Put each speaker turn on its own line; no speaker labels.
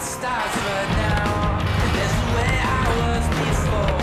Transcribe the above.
it starts right now. There's the way I was before.